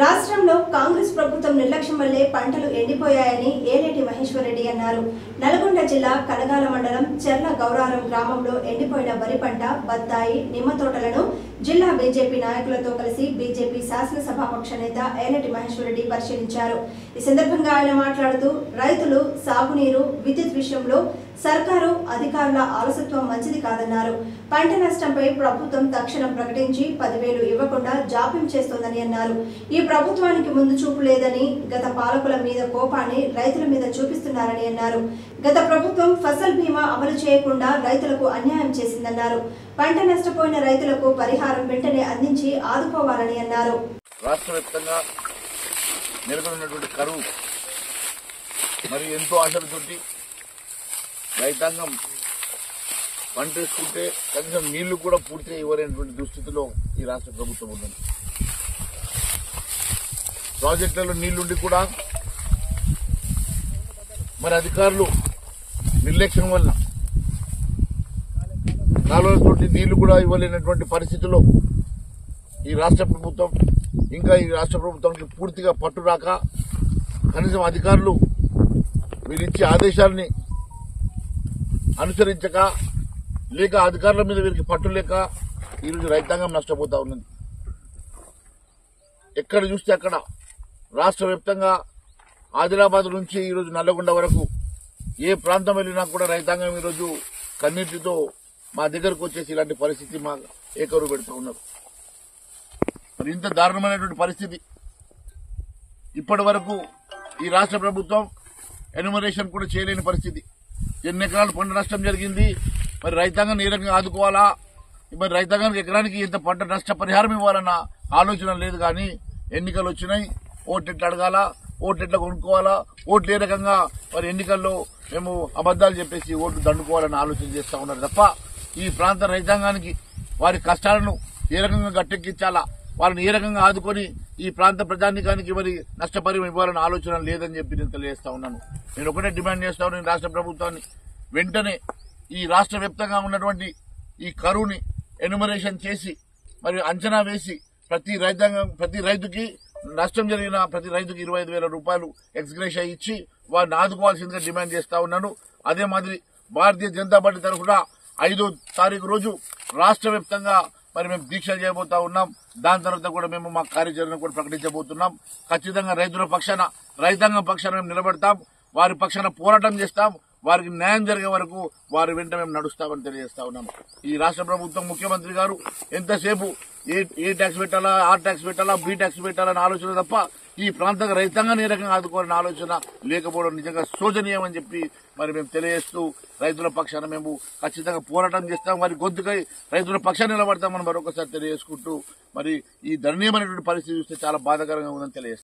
రాష్ట్రంలో కాంగ్రెస్ ప్రభుత్వం నిర్లక్ష్యం వల్లే పంటలు ఎండిపోయాయని ఏలేటి మహేశ్వరరెడ్డి అన్నారు. నల్గొండ జిల్లా కనగాల మండలం చెర్ల గౌరారం గ్రామంలో ఎండిపోయిన వరి పంట బత్తాయి నిమ్మ తోటలను జిల్లా బీజేపీ నాయకులతో కలిసి బీజేపీ శాసనసభాపక్ష నేత ఏలేటి మహేశ్వరరెడ్డి పరిశీలించారు. ఈ సందర్భంగా ఆయన మాట్లాడుతూ రైతులు సాగునీరు విద్యుత్ విషయంలో సర్కారు అధికారుల ఆలసత్వం మంచిది కాదన్నారు. పంట నష్టంపై ప్రభుత్వం తక్షణం ప్రకటించి పదివేలు ఇవ్వకుండా జాప్యం చేస్తోందని అన్నారు. ఈ ప్రభుత్వానికి ముందు చూపు లేదని గత పాలకుల మీద కోపాన్ని రైతుల మీద చూపిస్తున్నారని అన్నారు. గత ప్రభుత్వం ఫసల్ బీమా అమలు చేయకుండా రైతులకు అన్యాయం చేసిందన్నారు. పంట నష్టపోయిన రైతులకు పరిహారం వెంటనే అందించి ఆదుకోవాలని అన్నారు. రాష్ట్ర వ్యాప్తంగా నెలకొన్నటువంటి కరువు మరి ఎంతో ఆశలతోటి రైతాంగం పంట వేసుకుంటే కనీసం నీళ్ళు కూడా పూర్తిగా ఇవ్వలేనటువంటి దుస్థితిలో ఈ రాష్ట్ర ప్రభుత్వం ఉన్నది. ప్రాజెక్టులలో నీళ్ళుండి కూడా మరి అధికారులు నిర్లక్ష్యం వల్ల కాలువలతోటి నీళ్ళు కూడా ఇవ్వలేనటువంటి పరిస్థితిలో ఈ రాష్ట్ర ప్రభుత్వం ఇంకా ఈ రాష్ట్ర ప్రభుత్వానికి పూర్తిగా పట్టు రాక కనీసం అధికారులు వీరిచ్చే ఆదేశాలని అనుసరించక లేక అధికారుల మీద వీరికి పట్టు లేక ఈరోజు రైతాంగం నష్టపోతా ఉన్నది. ఎక్కడ చూస్తే అక్కడ రాష్ట్ర వ్యాప్తంగా ఆదిలాబాద్ నుంచి ఈరోజు నల్లగొండ వరకు ఏ ప్రాంతం వెళ్ళినా కూడా రైతాంగం ఈరోజు కన్నీటితో మా దగ్గరకు వచ్చేసి ఇలాంటి పరిస్థితి మా ఏకరు పెడుతూ ఉన్నారు. మరి ఇంత దారుణమైనటువంటి పరిస్థితి. ఇప్పటి వరకు ఈ రాష్ట్ర ప్రభుత్వం ఎన్యుమరేషన్ కూడా చేయలేని పరిస్థితి. ఎన్ని ఎకరాలు పంట నష్టం జరిగింది? మరి రైతాంగాన్ని ఏ రకంగా ఆదుకోవాలా? మరి రైతాంగానికి ఎకరానికి ఇంత పంట నష్ట పరిహారం ఇవ్వాలన్న ఆలోచన లేదు కానీ ఎన్నికలు వచ్చినాయి. ఓట్ ఎట్లా అడగాలా? ఓట్లు ఎట్లా కొనుక్కోవాలా? ఓట్లు ఏ రకంగా మరి ఎన్నికల్లో మేము అబద్దాలు చెప్పేసి ఓట్లు దండుకోవాలని ఆలోచన చేస్తా ఉన్నారు తప్ప ఈ ప్రాంత రైతాంగానికి వారి కష్టాలను ఏ రకంగా గట్టెక్కించాలా? వాళ్ళని ఏ రకంగా ఆదుకొని ఈ ప్రాంత ప్రజానికానికి మరి నష్టపరిహారం ఇవ్వాలని ఆలోచన లేదని చెప్పి నేను తెలియజేస్తా ఉన్నాను. నేను ఒకటే డిమాండ్ చేస్తా ఉన్నాను రాష్ట్ర ప్రభుత్వాన్ని. వెంటనే ఈ రాష్ట్ర వ్యాప్తంగా ఉన్నటువంటి ఈ కరువుని ఎన్యుమరేషన్ చేసి మరి అంచనా వేసి ప్రతి రైతాంగం ప్రతి రైతుకి నష్టం జరిగిన ప్రతి రైతుకి ఇరవై ఐదు వేల రూపాయలు ఎక్స్గ్రేషియా ఇచ్చి వారిని ఆదుకోవాల్సిందిగా డిమాండ్ చేస్తా ఉన్నాను. అదే మాదిరి భారతీయ జనతా పార్టీ తరఫున ఐదో తారీఖు రోజు రాష్ట్ర వ్యాప్తంగా మరి మేము దీక్షలు చేయబోతా ఉన్నాం. దాని తర్వాత కూడా మేము మా కార్యాచరణ కూడా ప్రకటించబోతున్నాం. ఖచ్చితంగా రైతుల పక్షాన రైతాంగం పక్షాన మేము నిలబడతాం. వారి పక్షాన పోరాటం చేస్తాం. వారికి న్యాయం జరిగే వరకు వారి వెంట మేము నడుస్తామని తెలియజేస్తా ఉన్నాం. ఈ రాష్ట్ర ప్రభుత్వం ముఖ్యమంత్రి గారు ఎంతసేపు ఏ ఏ ట్యాక్స్ పెట్టాలా ఆ ట్యాక్స్ పెట్టాలా బి ట్యాక్స్ పెట్టాలని ఆలోచన తప్ప ఈ ప్రాంత రైతాంగాన్ని ఏ రకంగా ఆదుకోవాలని ఆలోచన లేకపోవడం నిజంగా శోచనీయమని చెప్పి మరి మేము తెలియజేస్తూ రైతుల పక్షాన మేము ఖచ్చితంగా పోరాటం చేస్తాం. వారి గొంతుకై రైతుల పక్షాన్ని నిలబడతామని మరొకసారి తెలియజేసుకుంటూ మరి ఈ ధరణీయమైనటువంటి పరిస్థితి చూస్తే చాలా బాధాకరంగా ఉందని తెలియజేస్తాం.